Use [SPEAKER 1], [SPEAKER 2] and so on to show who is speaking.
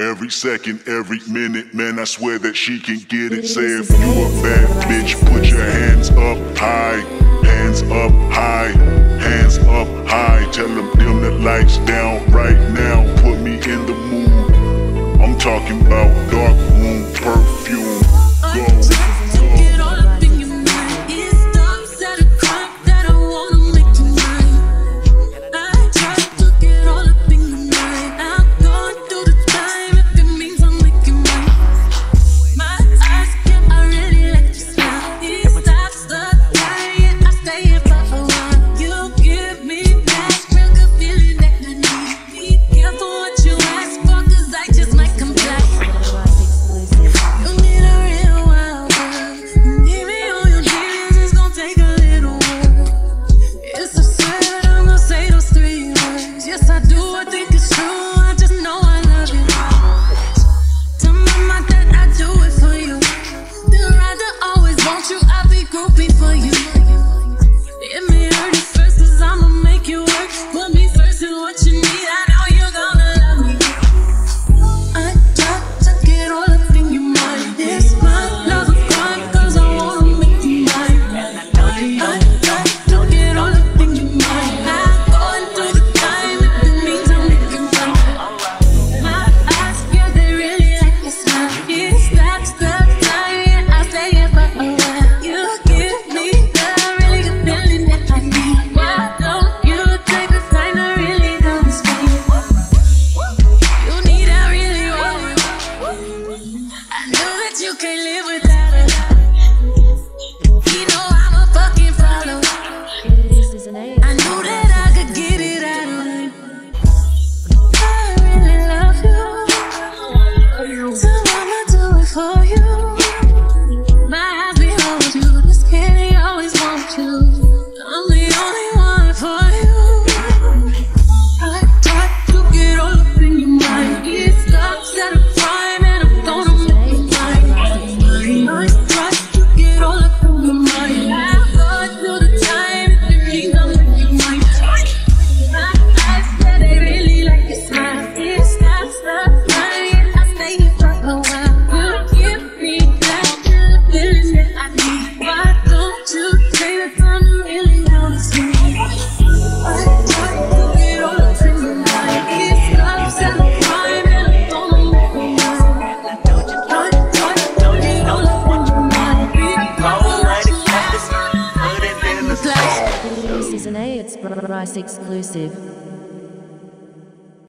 [SPEAKER 1] Every second, every minute, man, I swear that she can get it. Say if you a bad bitch, put your hands up high, hands up high, hands up high. Tell them dim the lights down right now. Put me in the mood. I'm talking about dark room perfume. Go.
[SPEAKER 2] Today it's Bryce exclusive.